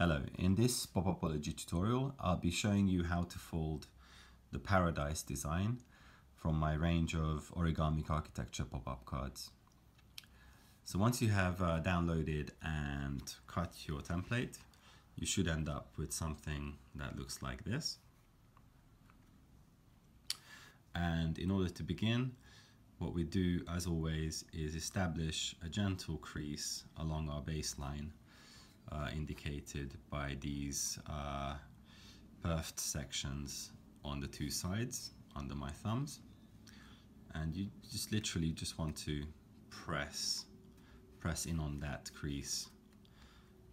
Hello, in this Popupology tutorial I'll be showing you how to fold the Paradise design from my range of Origamic Architecture pop-up cards. So once you have uh, downloaded and cut your template, you should end up with something that looks like this. And in order to begin, what we do as always is establish a gentle crease along our baseline indicated by these uh, perfed sections on the two sides under my thumbs. And you just literally just want to press press in on that crease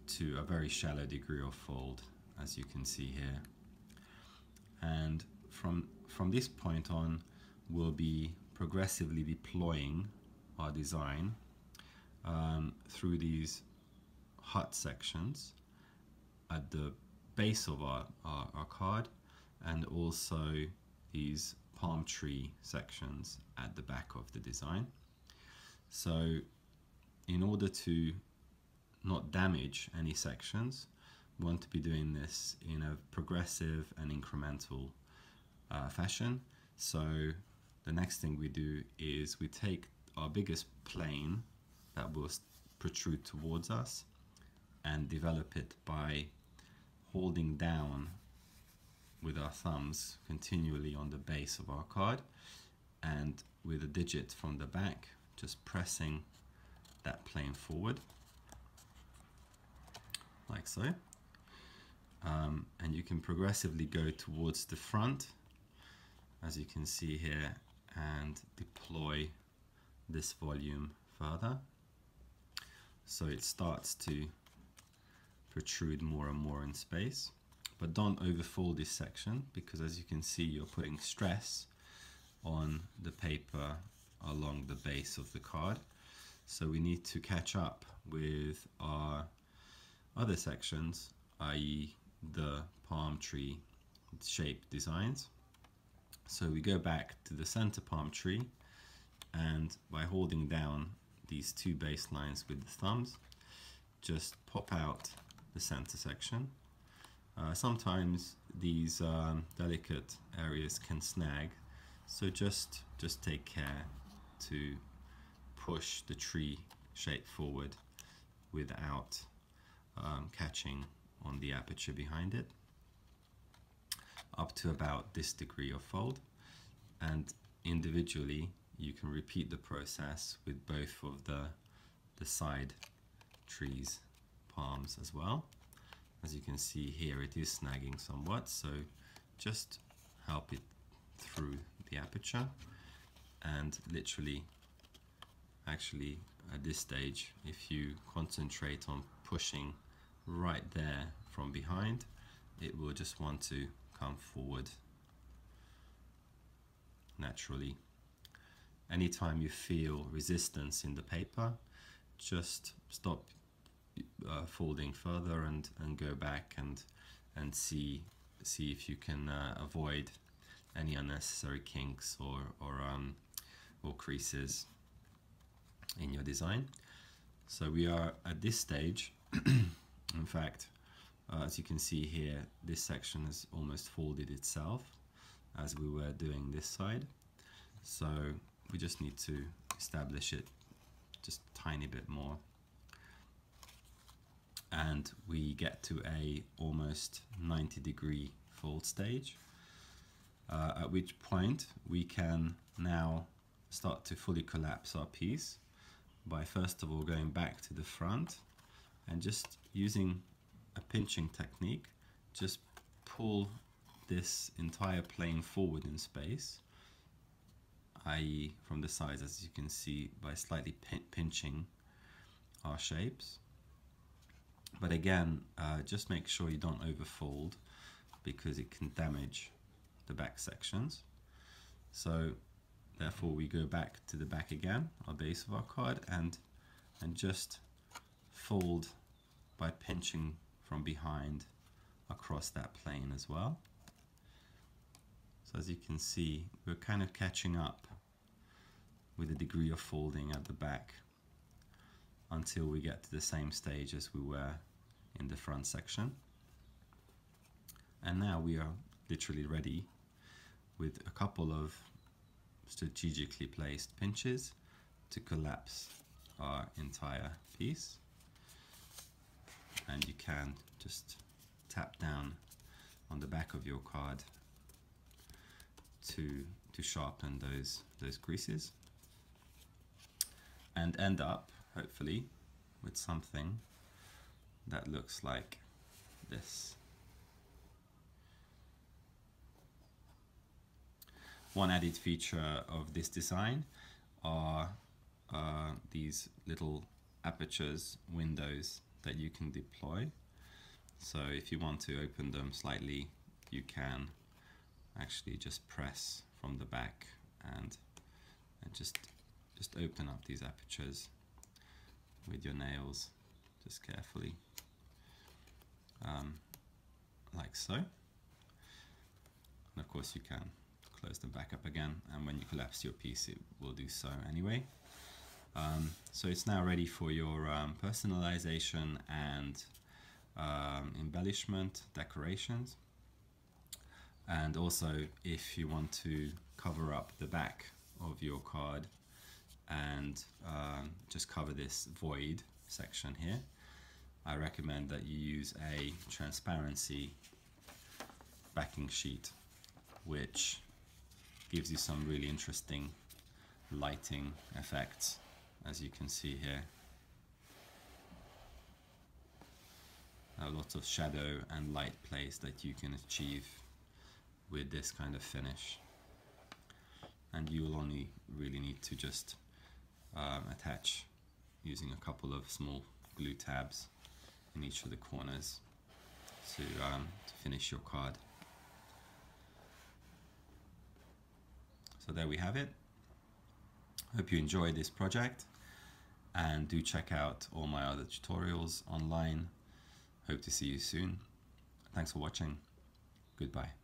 to a very shallow degree of fold as you can see here. And from from this point on we'll be progressively deploying our design um, through these hut sections at the base of our, our, our card and also these palm tree sections at the back of the design. So in order to not damage any sections, we want to be doing this in a progressive and incremental uh, fashion. So the next thing we do is we take our biggest plane that will protrude towards us and develop it by holding down with our thumbs continually on the base of our card and with a digit from the back just pressing that plane forward like so. Um, and you can progressively go towards the front as you can see here and deploy this volume further. So it starts to protrude more and more in space. But don't overfold this section because as you can see you're putting stress on the paper along the base of the card. So we need to catch up with our other sections, i.e. the palm tree shape designs. So we go back to the center palm tree and by holding down these two baselines with the thumbs, just pop out the center section. Uh, sometimes these um, delicate areas can snag, so just, just take care to push the tree shape forward without um, catching on the aperture behind it up to about this degree of fold and individually you can repeat the process with both of the, the side trees palms as well. As you can see here it is snagging somewhat so just help it through the aperture and literally actually at this stage if you concentrate on pushing right there from behind it will just want to come forward naturally anytime you feel resistance in the paper just stop uh, folding further and, and go back and and see see if you can uh, avoid any unnecessary kinks or or um, or creases in your design. So we are at this stage. in fact, uh, as you can see here, this section has almost folded itself as we were doing this side. So we just need to establish it just a tiny bit more and we get to a almost 90 degree fold stage uh, at which point we can now start to fully collapse our piece by first of all going back to the front and just using a pinching technique just pull this entire plane forward in space i.e. from the sides as you can see by slightly pinching our shapes but again, uh, just make sure you don't overfold because it can damage the back sections. So therefore we go back to the back again, our base of our card, and, and just fold by pinching from behind across that plane as well. So as you can see, we're kind of catching up with a degree of folding at the back until we get to the same stage as we were in the front section. And now we are literally ready with a couple of strategically placed pinches to collapse our entire piece. And you can just tap down on the back of your card to to sharpen those those creases and end up hopefully with something that looks like this. One added feature of this design are uh, these little apertures windows that you can deploy. So if you want to open them slightly, you can actually just press from the back and, and just just open up these apertures with your nails just carefully. Um, like so. And of course you can close them back up again and when you collapse your piece it will do so anyway. Um, so it's now ready for your um, personalization and um, embellishment decorations. And also if you want to cover up the back of your card and um, just cover this void section here. I recommend that you use a transparency backing sheet which gives you some really interesting lighting effects as you can see here. A lot of shadow and light plays that you can achieve with this kind of finish. And you will only really need to just um, attach using a couple of small glue tabs in each of the corners to, um, to finish your card. So there we have it. Hope you enjoyed this project and do check out all my other tutorials online. Hope to see you soon. Thanks for watching. Goodbye.